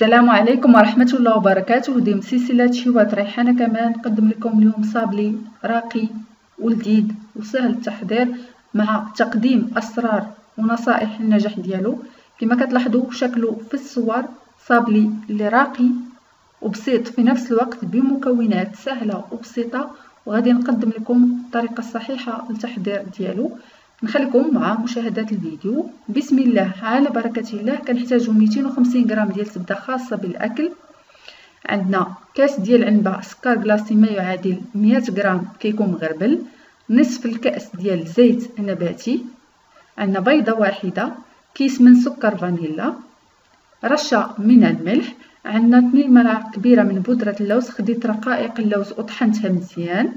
السلام عليكم ورحمة الله وبركاته. ديم سلسلة شيوات ريحانة كمان. نقدم لكم اليوم صابلي راقي ولذيذ وسهل التحضير مع تقديم أسرار ونصائح النجاح ديالو. كما كتلاحظوا شكله في الصور صابلي اللي راقي وبسيط في نفس الوقت بمكونات سهلة وبسيطة. وغادي نقدم لكم الطريقة الصحيحة للتحضير ديالو. نخليكم مع مشاهدة الفيديو. بسم الله. على بركة الله كنحتاجو 250 غرام ديال زبدة خاصة بالأكل. عندنا كاس ديال عنبة سكر كلاصي ما يعادل 100 غرام كيكون مغربل. نصف الكأس ديال زيت نباتي. عندنا بيضة واحدة كيس من سكر فانيلا. رشة من الملح. عندنا 2 ملاعق كبيرة من بودرة اللوز. خديت رقائق اللوز وطحنتها مزيان.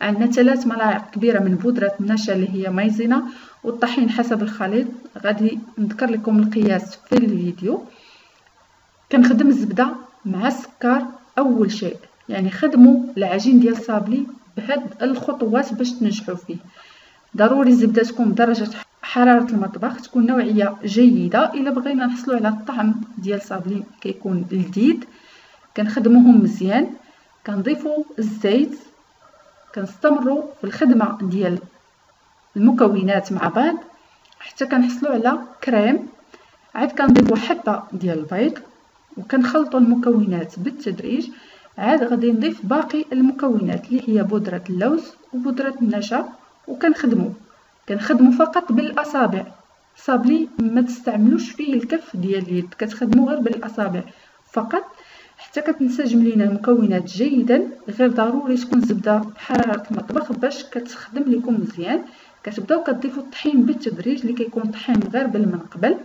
عندنا ثلاث ملاعق كبيرة من بودرة النشا اللي هي مايزينا والطحين حسب الخليط. غادي نذكر لكم القياس في الفيديو. كنخدم الزبدة مع السكر أول شيء. يعني خدموا العجين ديال صابلي بهاد الخطوات باش تنجحوا فيه. ضروري الزبدة تكون بدرجة حرارة المطبخ تكون نوعية جيدة إلا بغينا نحصلوا على الطعم ديال صابلي كيكون لذيذ. كنخدموهم مزيان. كنضيفوا الزيت كنستمروا في الخدمة ديال المكونات مع بعض حتى كنحصلوا على كريم. عاد كنضيفوا حبة ديال البيض وكنخلطوا المكونات بالتدريج. عاد غادي نضيف باقي المكونات اللي هي بودرة اللوز وبودرة النشا وكنخدموا. كنخدموا فقط بالأصابع. صابلي ما تستعملوش فيه الكف ديال اليد كتخدموا غير بالأصابع فقط. حتى كتنسجم لينا المكونات جيدا غير ضروري تكون الزبده بحرارة المطبخ باش كتخدم لكم مزيان. كتبداو كتضيفوا الطحين بالتدريج اللي كيكون طحين مغربل من قبل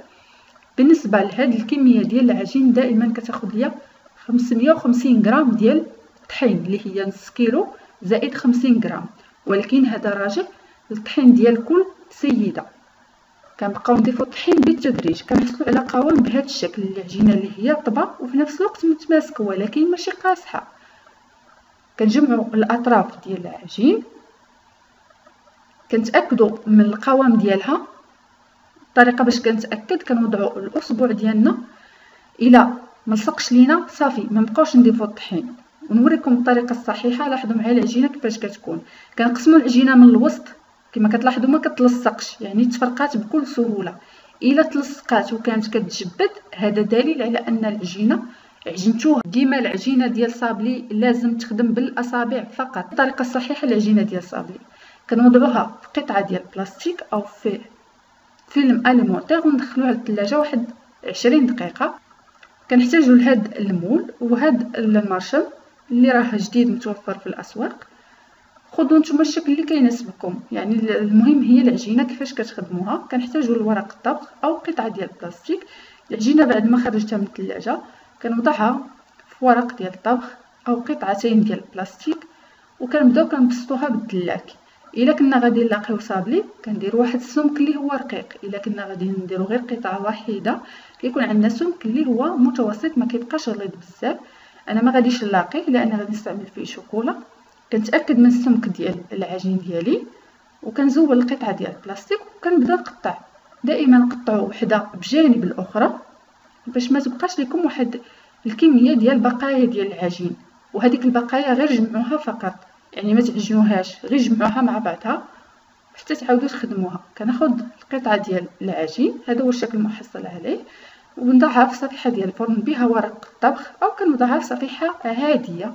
بالنسبة لهاد الكمية ديال العجين دائما كتاخذ ليا 550 غرام ديال الطحين اللي هي نص كيلو زائد 50 غرام. ولكن هذا راجع للطحين ديال كل سيدة. كنبقاو نضيفو الطحين بالتدريج كنحصلوا على قوام بهذا الشكل العجينه اللي هي طبا وفي نفس الوقت متماسكة ولكن ماشي قاصحه كنجمعوا الأطراف ديال العجين كنتأكدوا من القوام ديالها الطريقة باش كنتأكد كنوضعوا الاصبع ديالنا إلى ما لصقش لينا. صافي ما نضيفوا الطحين ونوريكم الطريقة الصحيحة لاحظوا معايا العجينة كيفاش كتكون. كنقسموا العجينة من الوسط كما كتلاحظوا ما كتلصقش يعني تفرقات بكل سهولة. إلا تلصقات وكانت كتجبد هذا دليل على أن العجينة عجنتوها. ديما العجينة ديال صابلي لازم تخدم بالأصابع فقط. الطريقة الصحيحة العجينة ديال صابلي. كنوضعوها في قطعة ديال البلاستيك أو في فيلم أليمونتير وندخلوها للثلاجه واحد 20 دقيقة. كنحتاجوا لهاد المول وهاد المرشم اللي راه جديد متوفر في الأسواق. خذوا نتوما الشكل اللي كيناسبكم يعني المهم هي العجينة كيفاش كتخدموها. كنحتاجوا لورق الطبخ أو قطعة ديال البلاستيك. العجينة بعد ما خرجتها من الثلاجه كنوضعها في ورق ديال الطبخ أو قطعتين ديال البلاستيك وكنبداو كنبسطوها بالدلاك. إلا كنا غادي نلاقيو صابلي كنديروا واحد السمك اللي هو رقيق. إلا كنا غادي نديرو غير قطعة واحدة كيكون عندنا سمك اللي هو متوسط ما كيبقاش غليظ بزاف. أنا ما غاديش نلاقيه لأن غادي نستعمل فيه شوكولا كنتأكد من السمك ديال العجين ديالي وكنزول القطعة ديال البلاستيك وكنبدا نقطع. دائما نقطعو وحدة بجانب الأخرى باش ما تبقاش لكم واحد الكمية ديال البقايا ديال العجين. وهذيك البقايا غير جمعوها فقط يعني ما تعجنوهاش غير جمعوها مع بعضها حتى تعاودوا تخدموها. كناخذ القطعة ديال العجين هذا هو الشكل المحصل عليه ونضعها في صفيحة ديال الفرن بها ورق الطبخ أو كنوضعها في صفيحة عادية.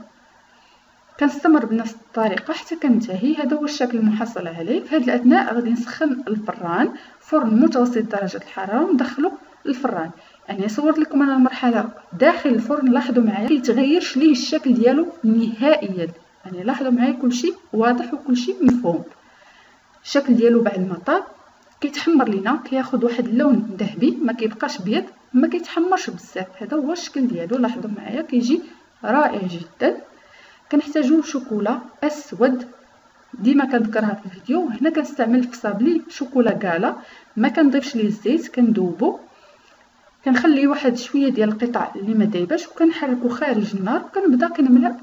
كنستمر بنفس الطريقة حتى كنتهي. هذا هو الشكل المحصل عليه. في هذا الأثناء غادي نسخن الفران فرن متوسط درجة الحرارة وندخلو الفران يعني صورت لكم أنا المرحلة داخل الفرن لاحظوا معايا كيتغيرش ليه الشكل ديالو نهائيا. يعني لاحظوا معايا كلشي واضح وكلشي مفهوم. الشكل ديالو بعد ما طاب كيتحمر لينا كياخذ واحد اللون ذهبي ما كيبقاش بيض ما كيتحمرش بزاف. هذا هو الشكل ديالو لاحظوا معايا كيجي رائع جدا. كنحتاجو شوكولا أسود. ديما كنذكرها في الفيديو هنا كنستعمل في صابلي شوكولا كالا. ما كنضيفش ليه الزيت كندوبو. كنخلي واحد شوية ديال القطع اللي ما دايباش وكنحركو خارج النار. وكنبدا كنملأ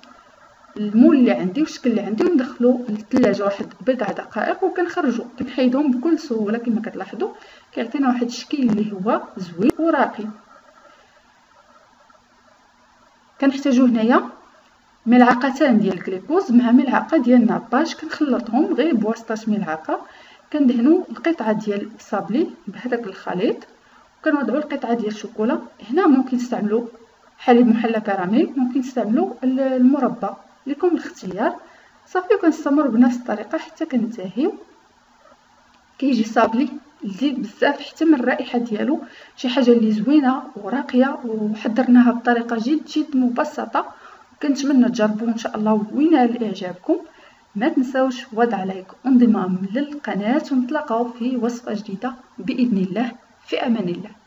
المول اللي عندي والشكل اللي عندي وندخلو للثلاجه واحد بضع دقائق وكنخرجو. كنحيدهم بكل سهولة كما كتلاحظوا كيعطينا واحد الشكل اللي هو زوين وراقي. كنحتاجو هنايا ملعقتان ديال الكليكوز مع ملعقة ديال ناباج كنخلطهم غير بواسطة ملعقة. كندهنو القطعة ديال الصابلي بهذاك الخليط. وكنوضعو القطعة ديال الشوكولا. هنا ممكن تستعملوا حليب محلى كراميل. ممكن تستعملوا المربى. لكم الاختيار. صافي وكنستمر بنفس الطريقة حتى كنتهيو كيجي صابلي لذيذ بزاف حتى من الرائحة ديالو. شي حاجة اللي زوينة وراقية وحضرناها بطريقة جد جد مبسطة. كنتمنى تجربوه إن شاء الله. وينال اعجابكم ما تنساوش وضع لايك وانضمام للقناة ونتلاقاو في وصفة جديدة بإذن الله. في أمان الله.